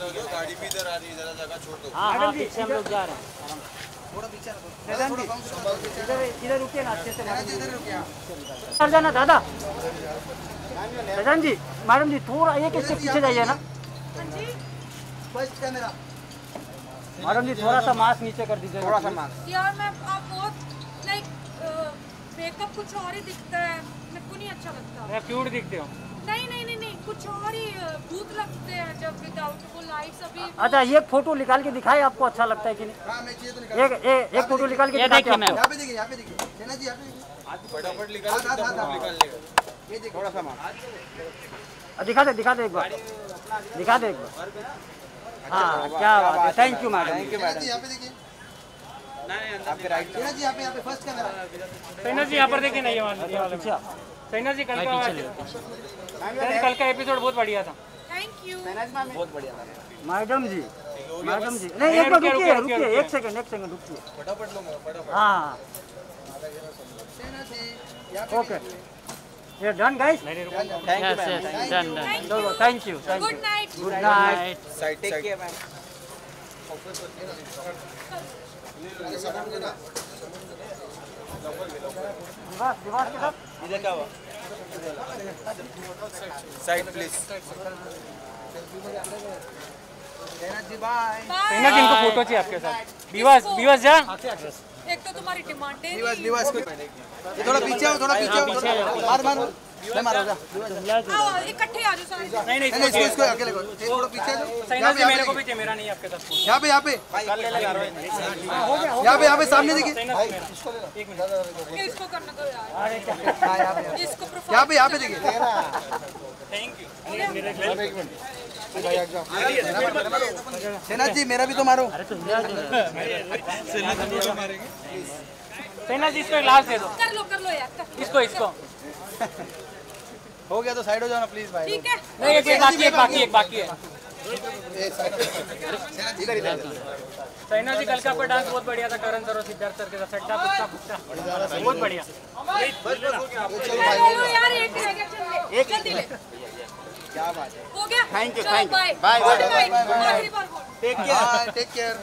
गाड़ी भी इधर आ रही है जरा जगह छोड़ दो। हाँ हाँ पीछे हम लोग जा रहे हैं। मैडम जी इधर इधर रुकिए ना अच्छे से इधर रुकिए। सर जाना दादा। सजन जी मैडम जी थोड़ा एक स्टेप पीछे जाइए ना। मैडम जी थोड़ा सा मास्क नीचे कर दीजिए। थोड़ा सा मास्क। यार मैं आप बहुत लाइक मेकअप कुछ और ही दिखता है। मेरे को नहीं अच्छा लगता। क्यूट दिखते हो। नहीं नहीं नहीं नहीं कुछ और ही भूत लगते हैं जब विदाउट अच्छा ये फ़ोटो निकाल के दिखाए आपको अच्छा लगता है कि नहीं? हाँ तो निकाल एक एक फ़ोटो निकाल के दिखाते हैं। यहाँ पे देखिए यहाँ पे देखिए। सेना जी यहाँ पे फटाफट निकाल। निकाल लेगा ये देखिए। थोड़ा सा दिखा दे दिखा दे एक बार। दिखा दे एक बार। हाँ क्या बात है। थैंक यू मैडम सेना जी यहाँ पे देखिए। आपके राइट सेना जी यहाँ पे यहाँ पे फ़र्स्ट कैमरा सैना जी यहाँ पर देखिए नहीं ये वाला अच्छा। सैना जी कल का कल का एपिसोड बहुत बढ़िया था। थैंक यू बहुत बढ़िया मैडम जी मैडम जी। नहीं एक बार रुकिए रुकिए एक सेकंड एक सेकंड रुकिए। फटाफट लो फटाफट। हाँ। ओके। ये done guys thank you ma'am चलो thank you thank good you night good night side side ma'am दिवास दिवास के साथ? इधर क्या हुआ। साइड प्लीज़ सेना जी बाय सैना जी इनको फ़ोटो चाहिए आपके साथ। विवास विवास जा। एक तो तुम्हारी डिमांड है निवास को ये थोड़ा पीछे आओ थोड़ा पीछे आओ। मार मार। मैं मारो जा। आओ इकट्ठे आ जाओ सारे नहीं नहीं नहीं नहीं इसको इसको अकेले को। ये थोड़ा पीछे आ जाओ सैना जी मेरे को भी चाहिए मेरा नहीं है आपके साथ। फ़ोटो यहाँ पे। यहाँ पे यहाँ पे यहाँ पे सामने देखिए। एक मिनट। इसको करने दो यार। हाँ यहाँ पे इसको यहाँ पे यहाँ पे देखिए। थैंक यू सेना जी मेरा भी तो मारो। सैना जी इसको एक लास्ट दे दो। कर लो कर लो यार कर। इसको इसको। हो गया तो साइड हो जाना प्लीज़ भाई। ठीक है। नहीं एक एक बाकी एक बाकी एक बाकी है। इधर इधर। सैना जी कल का आपका डांस बहुत बढ़िया था करण सर और सिद्धार्थ सर के साथ। सट्टा पुट्टा पुट्टा बहुत बढ़िया। चलो यार एक रह गया चल ले जल्दी ले। क्या बात है। हो गया? चलो, night. bye, bye. आखिरी बार बोल टेक केयर टेक केयर